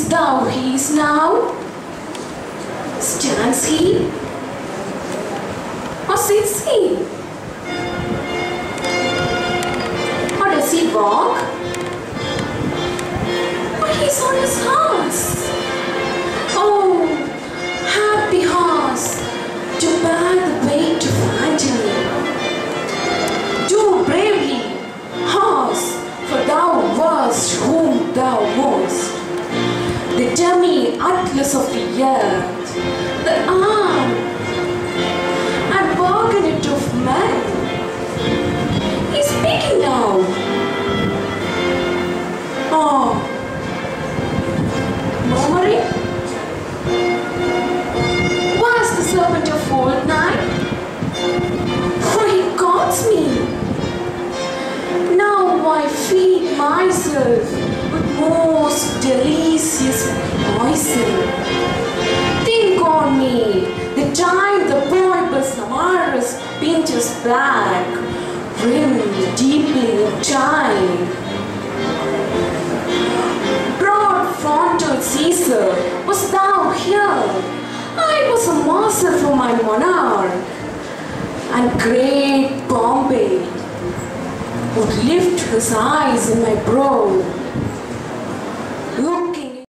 thou he is now? Stands he? Or sits he? Or does he walk? Or he's on his horse? Oh, happy horse to bear the weight of Angel. Dummy atlas of the earth, the arm and burgonet of man. He's speaking now. Oh, murmuring? Was the serpent of old Nile? For he calls me. Now I feed myself with most delicious poison. Think on me, the time the Phoebus' amorous pinches black, rimmed deeply in time. Broad fronted Caesar, was thou here? I was a master for my monarch, and great Pompey would lift his eyes in my brow